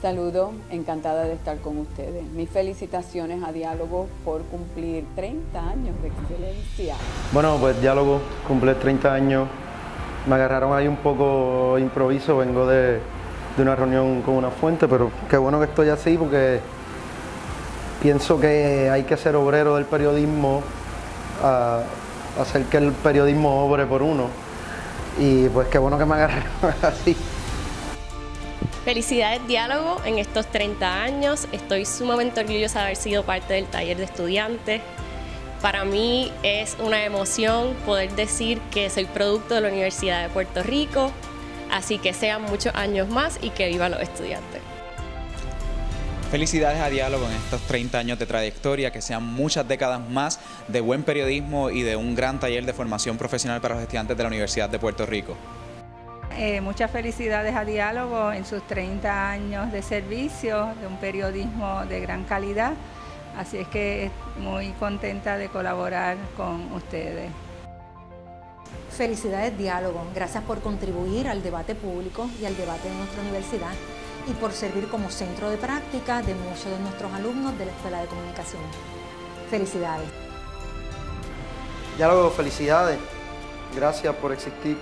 Saludo, encantada de estar con ustedes. Mis felicitaciones a Diálogo por cumplir 30 años de excelencia. Bueno, pues Diálogo cumple 30 años. Me agarraron ahí un poco improviso, vengo de, una reunión con una fuente, pero qué bueno que estoy así porque pienso que hay que ser obrero del periodismo, a, hacer que el periodismo obre por uno. Y pues qué bueno que me agarraron así. Felicidades Diálogo en estos 30 años. Estoy sumamente orgullosa de haber sido parte del taller de estudiantes. Para mí es una emoción poder decir que soy producto de la Universidad de Puerto Rico, así que sean muchos años más y que vivan los estudiantes. Felicidades a Diálogo en estos 30 años de trayectoria, que sean muchas décadas más de buen periodismo y de un gran taller de formación profesional para los estudiantes de la Universidad de Puerto Rico. Eh, muchas felicidades a Diálogo en sus 30 años de servicio, de un periodismo de gran calidad. Así es que muy contenta de colaborar con ustedes. Felicidades Diálogo, gracias por contribuir al debate público y al debate de nuestra universidad y por servir como centro de práctica de muchos de nuestros alumnos de la Escuela de Comunicación. Felicidades. Diálogo, felicidades. Gracias por existir.